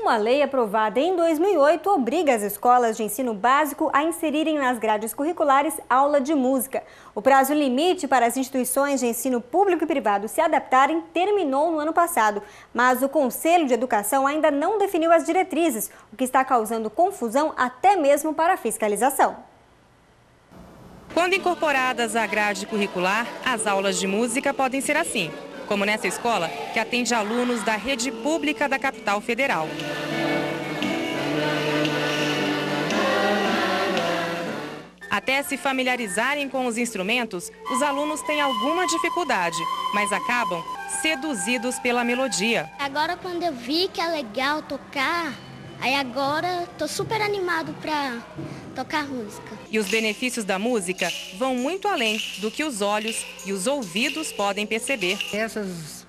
Uma lei aprovada em 2008 obriga as escolas de ensino básico a inserirem nas grades curriculares aula de música. O prazo limite para as instituições de ensino público e privado se adaptarem terminou no ano passado, mas o Conselho de Educação ainda não definiu as diretrizes, o que está causando confusão até mesmo para a fiscalização. Quando incorporadas à grade curricular, as aulas de música podem ser assim como nessa escola que atende alunos da rede pública da capital federal. Até se familiarizarem com os instrumentos, os alunos têm alguma dificuldade, mas acabam seduzidos pela melodia. Agora, quando eu vi que é legal tocar, aí agora estou super animado para tocar música. E os benefícios da música vão muito além do que os olhos e os ouvidos podem perceber. Essas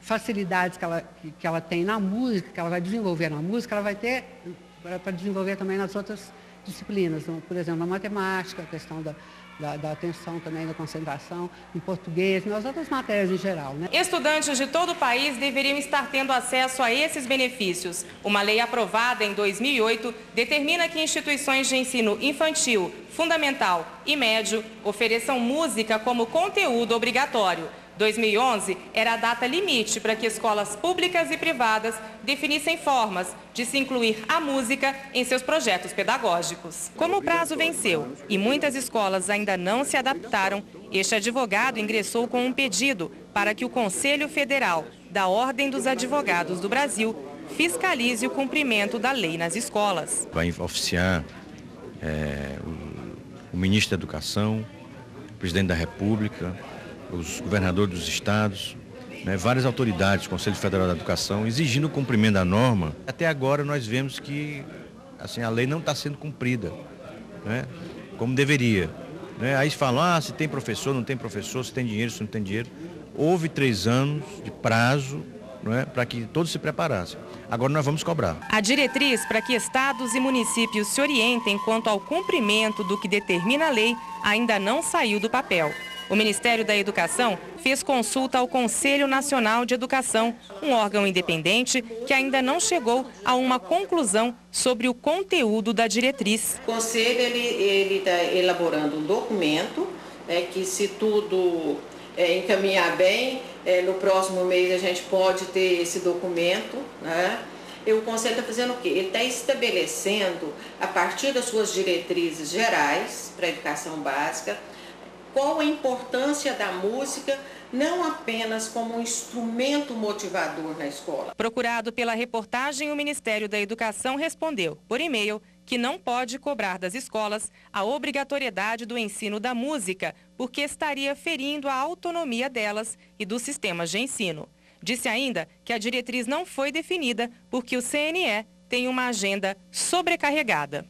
facilidades que ela, que ela tem na música, que ela vai desenvolver na música, ela vai ter para desenvolver também nas outras disciplinas, por exemplo, na matemática, a questão da, da, da, atenção também, da concentração, em português, nas outras matérias em geral. Né? Estudantes de todo o país deveriam estar tendo acesso a esses benefícios. Uma lei aprovada em 2008 determina que instituições de ensino infantil, fundamental e médio ofereçam música como conteúdo obrigatório. 2011 era a data limite para que escolas públicas e privadas definissem formas de se incluir a música em seus projetos pedagógicos. Como o prazo venceu e muitas escolas ainda não se adaptaram, este advogado ingressou com um pedido para que o Conselho Federal da Ordem dos Advogados do Brasil fiscalize o cumprimento da lei nas escolas. Vai oficiar é, o, o ministro da Educação, o presidente da República, os governadores dos estados, né, várias autoridades, Conselho Federal da Educação, exigindo o cumprimento da norma. Até agora nós vemos que assim, a lei não está sendo cumprida, né, como deveria. Né? Aí falam, ah, se tem professor, não tem professor, se tem dinheiro, se não tem dinheiro. Houve três anos de prazo é, para que todos se preparassem. Agora nós vamos cobrar. A diretriz para que estados e municípios se orientem quanto ao cumprimento do que determina a lei ainda não saiu do papel. O Ministério da Educação fez consulta ao Conselho Nacional de Educação, um órgão independente que ainda não chegou a uma conclusão sobre o conteúdo da diretriz. O Conselho ele está elaborando um documento é, que, se tudo é, encaminhar bem, é, no próximo mês a gente pode ter esse documento. Né? E o Conselho está fazendo o quê? Ele está estabelecendo, a partir das suas diretrizes gerais para a educação básica, qual a importância da música não apenas como um instrumento motivador na escola. Procurado pela reportagem, o Ministério da Educação respondeu, por e-mail, que não pode cobrar das escolas a obrigatoriedade do ensino da música, porque estaria ferindo a autonomia delas e dos sistemas de ensino. Disse ainda que a diretriz não foi definida porque o CNE tem uma agenda sobrecarregada.